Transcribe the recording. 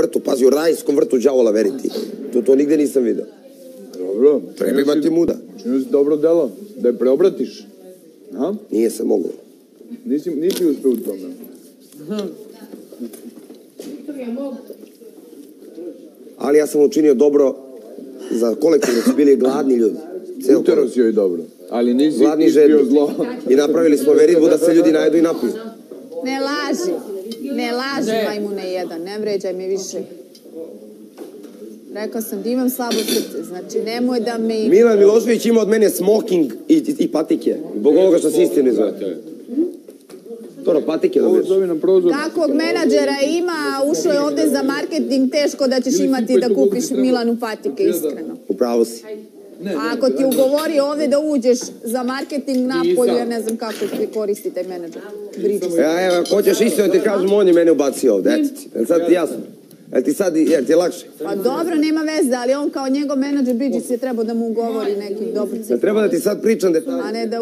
vrtu, pazi, u rajskom vrtu đavola, veriti. To, to nigde nisam video. Dobro. Treba imati muda. Činio si dobro delo, da je preobratiš. A? Nije se moglo. Nisi, nisi uspeo u tome. Ali ja sam učinio dobro za kolektiv, da su bili gladni ljudi. Ceo Utero si joj dobro. Ali nisi Gladni žedni. zlo. I napravili smo veritbu da se ljudi najedu i napiju. Ne laži. Ne laži, majmune jedan. Ne vređaj me više. Rekao sam da imam slabo srce. Znači, nemoj da me... Milan Milošević ima od mene smoking i, i, i patike. Zbog ovoga što si istinu izveo. Toro, patike dobiješ. zove. Kakvog menadžera ima, ušao je ovde za marketing, teško da ćeš imati da kupiš Milanu patike, iskreno. Upravo si. A ako ti ugovori ovde da uđeš za marketing napolju, ja ne znam kako ti koristi taj menadžer. Ja, evo, ako hoćeš da ti kažem, on je mene ubacio ovde. Eto ti. Jel sad ti jasno? Jel ti sad, jel ti je lakše? Pa dobro, nema veze, ali on kao njegov menadžer Bridges je trebao da mu ugovori neki dobar Jel cifr. treba da ti sad pričam detalje? A ne da